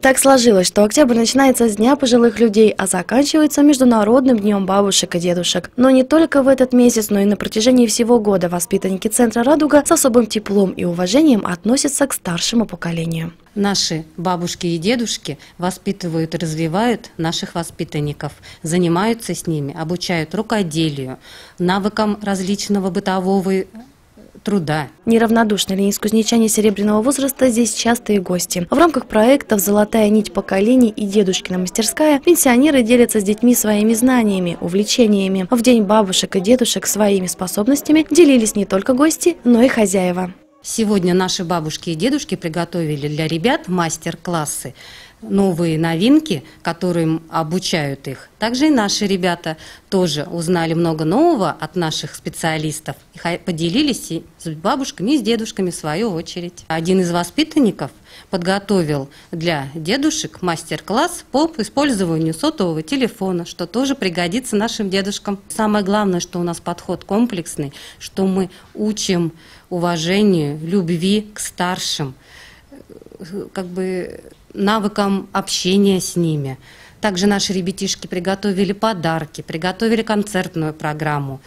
Так сложилось, что октябрь начинается с Дня пожилых людей, а заканчивается Международным днем бабушек и дедушек. Но не только в этот месяц, но и на протяжении всего года воспитанники Центра «Радуга» с особым теплом и уважением относятся к старшему поколению. Наши бабушки и дедушки воспитывают и развивают наших воспитанников, занимаются с ними, обучают рукоделию, навыкам различного бытового труда. Неравнодушные ленинск-кузнечане серебряного возраста здесь частые гости. В рамках проектов «Золотая нить поколений» и «Дедушкина мастерская» пенсионеры делятся с детьми своими знаниями, увлечениями. В день бабушек и дедушек своими способностями делились не только гости, но и хозяева. Сегодня наши бабушки и дедушки приготовили для ребят мастер-классы новые новинки, которым обучают их. Также и наши ребята тоже узнали много нового от наших специалистов и поделились с бабушками и с дедушками в свою очередь. Один из воспитанников подготовил для дедушек мастер-класс по использованию сотового телефона, что тоже пригодится нашим дедушкам. Самое главное, что у нас подход комплексный, что мы учим уважению, любви к старшим, как бы навыкам общения с ними. Также наши ребятишки приготовили подарки, приготовили концертную программу.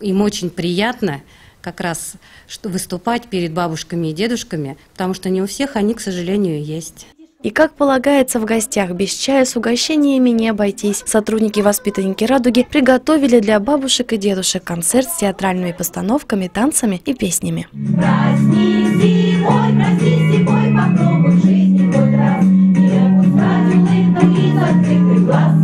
Им очень приятно как раз что выступать перед бабушками и дедушками, потому что не у всех они, к сожалению, есть. И как полагается в гостях, без чая с угощениями не обойтись. Сотрудники-воспитанники «Радуги» приготовили для бабушек и дедушек концерт с театральными постановками, танцами и песнями. Праздник зимой, праздник nothing we lost.